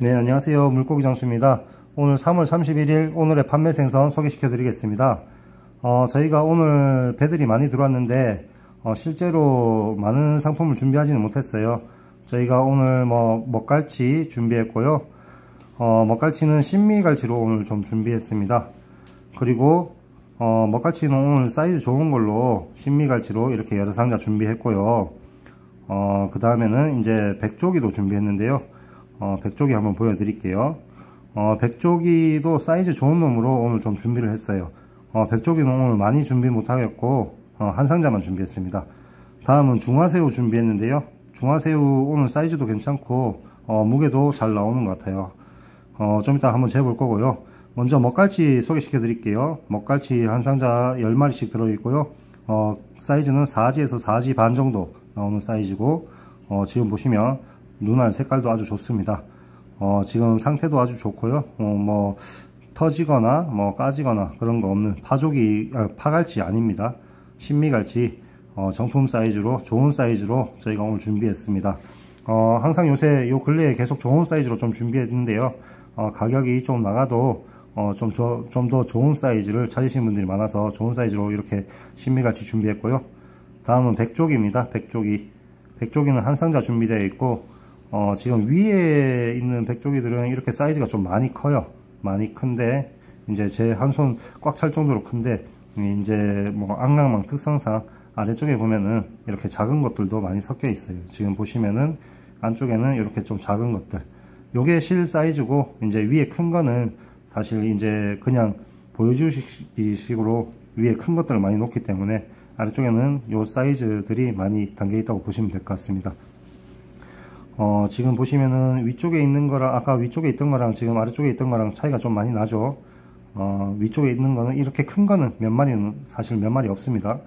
네 안녕하세요. 물고기 장수입니다. 오늘 3월 31일 오늘의 판매 생선 소개시켜 드리겠습니다. 어, 저희가 오늘 배들이 많이 들어왔는데 어, 실제로 많은 상품을 준비하지는 못했어요. 저희가 오늘 뭐 먹갈치 준비했고요. 어, 먹갈치는 신미갈치로 오늘 좀 준비했습니다. 그리고 어, 먹갈치는 오늘 사이즈 좋은 걸로 신미갈치로 이렇게 여러 상자 준비했고요. 어, 그 다음에는 이제 백조기도 준비했는데요 어, 백조기 한번 보여드릴게요. 어, 백조기도 사이즈 좋은 놈으로 오늘 좀 준비를 했어요. 어, 백조기는 오늘 많이 준비 못하겠고 어, 한 상자만 준비했습니다. 다음은 중화새우 준비했는데요. 중화새우 오늘 사이즈도 괜찮고 어, 무게도 잘 나오는 것 같아요. 어, 좀 이따 한번 재볼 거고요. 먼저 먹갈치 소개시켜 드릴게요. 먹갈치 한 상자 10마리씩 들어있고요. 어, 사이즈는 4지에서 4지 반 정도 나오는 사이즈고 어, 지금 보시면 눈알 색깔도 아주 좋습니다. 어, 지금 상태도 아주 좋고요. 어, 뭐 터지거나 뭐 까지거나 그런 거 없는 파조기 아, 파갈치 아닙니다. 신미갈치 어, 정품 사이즈로 좋은 사이즈로 저희가 오늘 준비했습니다. 어, 항상 요새 요 근래에 계속 좋은 사이즈로 좀 준비했는데요. 어, 가격이 좀 나가도 어, 좀더 좋은 사이즈를 찾으신 분들이 많아서 좋은 사이즈로 이렇게 신미갈치 준비했고요. 다음은 백조기입니다. 백조기. 백조기는 한 상자 준비되어 있고 어, 지금 위에 있는 백조기들은 이렇게 사이즈가 좀 많이 커요. 많이 큰데, 이제 제 한 손 꽉 찰 정도로 큰데, 이제 뭐 앙랑망 특성상 아래쪽에 보면은 이렇게 작은 것들도 많이 섞여 있어요. 지금 보시면은 안쪽에는 이렇게 좀 작은 것들. 요게 실 사이즈고, 이제 위에 큰 거는 사실 이제 그냥 보여주시식으로 위에 큰 것들을 많이 놓기 때문에 아래쪽에는 요 사이즈들이 많이 담겨 있다고 보시면 될 것 같습니다. 어, 지금 보시면은 위쪽에 있는 거랑 아까 위쪽에 있던 거랑 지금 아래쪽에 있던 거랑 차이가 좀 많이 나죠. 어, 위쪽에 있는 거는 이렇게 큰 거는 몇 마리는 사실 몇 마리 없습니다.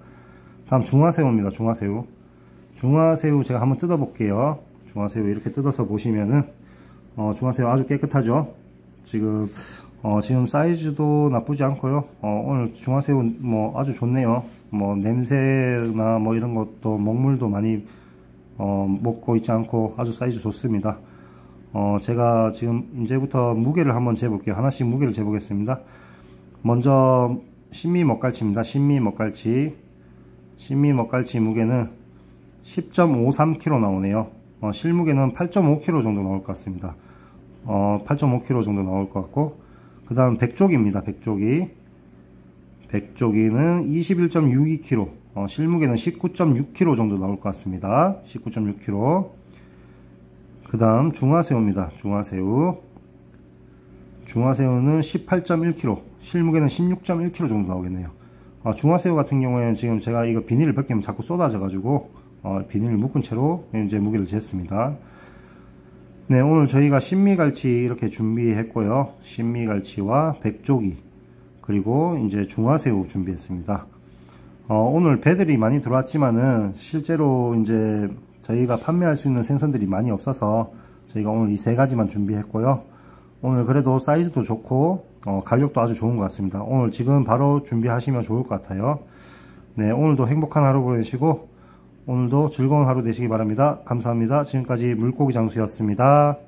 다음 중화새우입니다 중화새우. 중화새우 제가 한번 뜯어 볼게요. 중화새우 이렇게 뜯어서 보시면은 어, 중화새우 아주 깨끗하죠? 지금 어, 지금 사이즈도 나쁘지 않고요. 어, 오늘 중화새우 뭐 아주 좋네요. 뭐 냄새나 뭐 이런 것도 먹물도 많이 어, 먹고 있지 않고 아주 사이즈 좋습니다. 어, 제가 지금 이제부터 무게를 한번 재볼게요. 하나씩 무게를 재보겠습니다. 먼저 신미 먹갈치입니다. 신미 먹갈치. 신미 먹갈치 무게는 10.53kg 나오네요. 어, 실무게는 8.5kg 정도 나올 것 같습니다. 어, 8.5kg 정도 나올 것 같고 그 다음 백조기입니다. 백조기. 백조기는 21.62kg 어, 실무게는 19.6kg 정도 나올 것 같습니다. 19.6kg 그 다음 중화새우입니다. 중화새우. 중화새우는 18.1kg 실무게는 16.1kg 정도 나오겠네요. 어, 중화새우 같은 경우에는 지금 제가 이거 비닐을 벗기면 자꾸 쏟아져 가지고 어, 비닐을 묶은 채로 이제 무게를 쟀습니다. 네 오늘 저희가 신미갈치 이렇게 준비했고요. 신미갈치와 백조기 그리고 이제 중화새우 준비했습니다. 어, 오늘 배들이 많이 들어왔지만은 실제로 이제 저희가 판매할 수 있는 생선들이 많이 없어서 저희가 오늘 이 세 가지만 준비했고요. 오늘 그래도 사이즈도 좋고 어, 가격도 아주 좋은 것 같습니다. 오늘 지금 바로 준비하시면 좋을 것 같아요. 네, 오늘도 행복한 하루 보내시고 오늘도 즐거운 하루 되시기 바랍니다. 감사합니다. 지금까지 물고기 장수였습니다.